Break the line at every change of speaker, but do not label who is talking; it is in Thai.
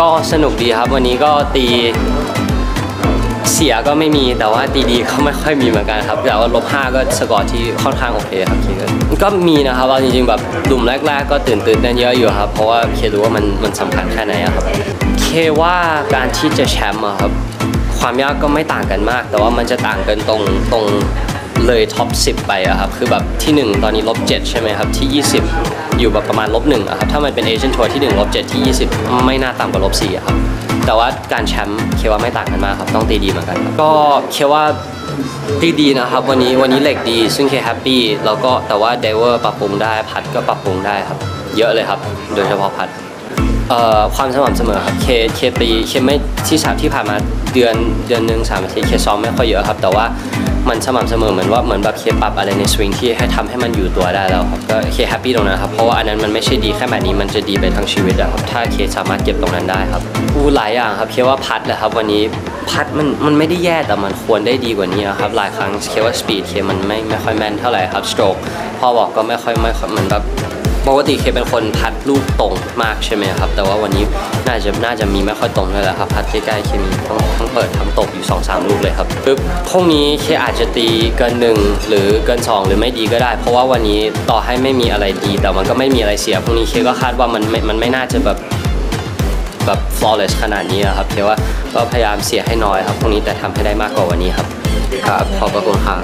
ก็สนุกดีครับ วันนี้ก็ตีเสียก็ไม่มีแต่ว่าตีดีก็ไม่ค่อยมีเหมือนกันครับแต่ว่าลบห้าก็สกอร์ที่ค่อนข้างโอเคครับเคก็ก็มีนะครับว่าจริงๆแบบกลุ่มแรก ๆ ก็ตื่นตื่นเต้นเยอะอยู่ครับ เพราะว่าเครู้ว่ามันมันสำคัญแค่ไหนครับ เคว่าการที่จะแชมป์อะครับความยากก็ไม่ต่างกันมาก แต่ว่ามันจะต่างกันตรงตรงเลยท็อป10 ไปอะครับ คือแบบที่ 1 ตอนนี้ลบ7ใช่ไหมครับ ที่ 20 อยู่แบบประมาณลบหนึ่งครับถ้ามันเป็นเอเชียนทัวร์ที่1ลบ7ที่ 20 ไม่น่าต่ำกว่าลบสี่ครับแต่ว่าการแชมป์เคว่าไม่ต่างกันมากครับต้องตีดีเหมือนกัน ก็เคว่าตีดีนะครับวันนี้วันนี้เหล็กดี ซึ่งเค happy แล้วก็แต่ว่า driver ปรับปรุงได้ putt ก็ปรับปรุงได้ครับ เยอะเลยครับ โดยเฉพาะ putt ความสม่ำเสมอครับเคเคตีเคไม่ที่สามที่ผ่านมาเดือนเดือนหนึ่งสามอาทิตย์เคซ้อมไม่ค่อยเยอะครับ แต่ว่ามันสม่ำเสมอเหมือนว่าเหมือนแบบเคปรับอะไรในสวิงที่ให้ทำให้มันอยู่ตัวได้แล้วครับก็เค happy ตรงนั้นครับเพราะว่าอันนั้นมันไม่ใช่ดีแค่แบบนี้มันจะดีไปทั้งชีวิตอะครับถ้าเคสามารถเก็บตรงนั้นได้ครับอู้หลายอย่างครับเคว่า putt แหละครับวันนี้ putt มันมันไม่ได้แย่แต่มันควรได้ดีกว่านี้ครับหลายครั้งเคว่า speed เคมันไม่ไม่ค่อยแม่นเท่าไหร่ครับ stroke พ่อบอกก็ไม่ค่อยไม่เหมือนแบบ ปกติเคเป็นคน putt ลูกตรงมากใช่ไหมครับ แต่ว่าวันนี้น่าจะน่าจะมีไม่ค่อยตรงเลยแหละครับ putt ใกล้ๆเคมีทั้งทั้งเปิดทั้งตกอยู่2 สามลูกเลยครับปึ๊บพรุ่งนี้เคอาจจะตีเกินหนึ่งหรือเกิน 2 หรือไม่ดีก็ได้ เพราะว่าวันนี้ต่อให้ไม่มีอะไรดี แต่มันก็ไม่มีอะไรเสียพรุ่งนี้เคก็คาดว่ามันไม่มันไม่น่าจะแบบแบบ flawless ขนาดนี้ครับเคว่าก็พยายามเสียให้น้อยครับพรุ่งนี้แต่ทำให้ได้มากกว่าวันนี้ครับครับขอบพระคุณครับ